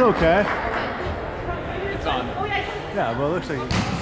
It's okay. It's on. Yeah, well, it looks like.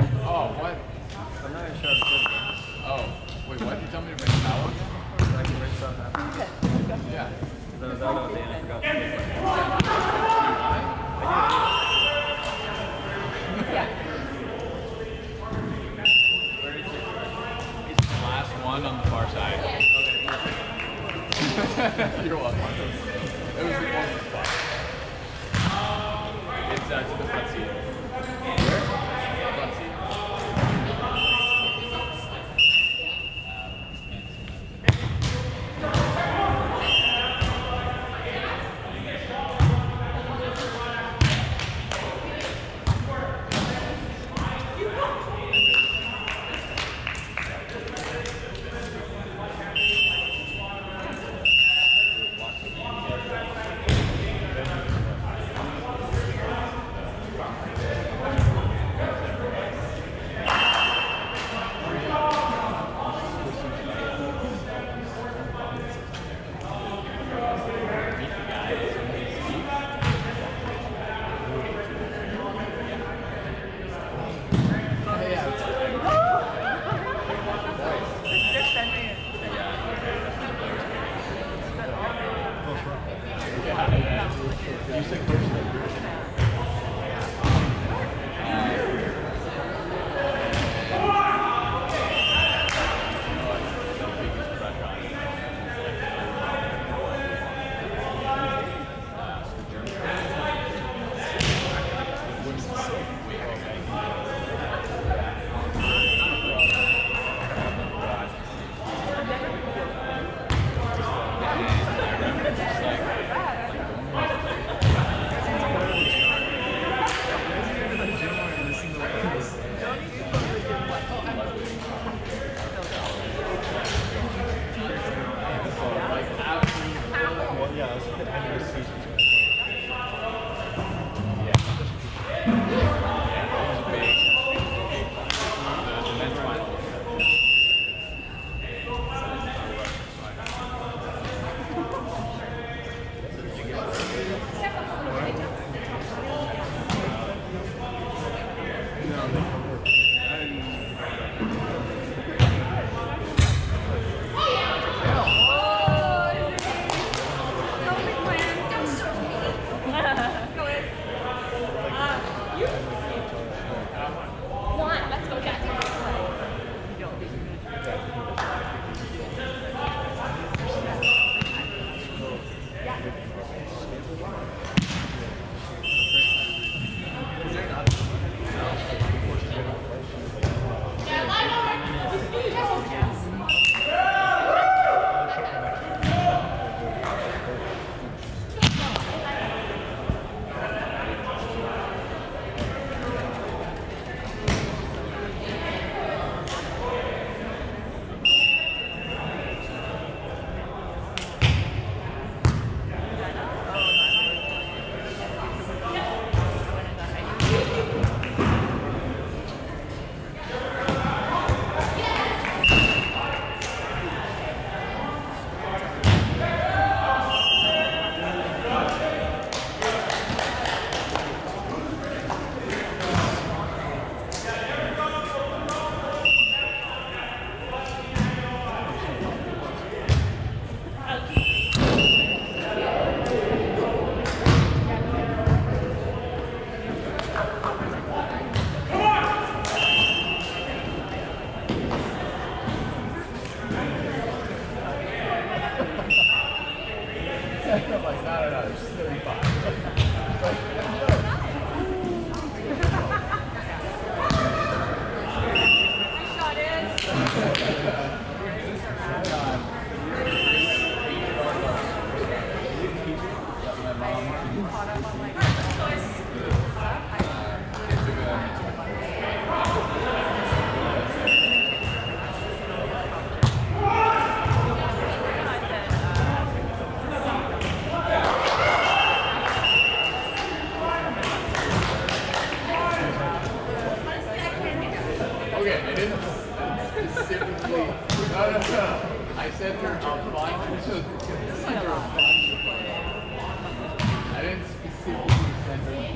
Oh, what? I'm not even sure I'm good again. Oh, wait, what? You tell me to bring a towel again? So I can rinse off after. Yeah. Because I was out all day and I forgot to take it. Where is it? It's the last one on the far side. You're welcome. It was the closest spot. It's uh, to the front seat.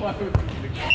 Fala Valeu.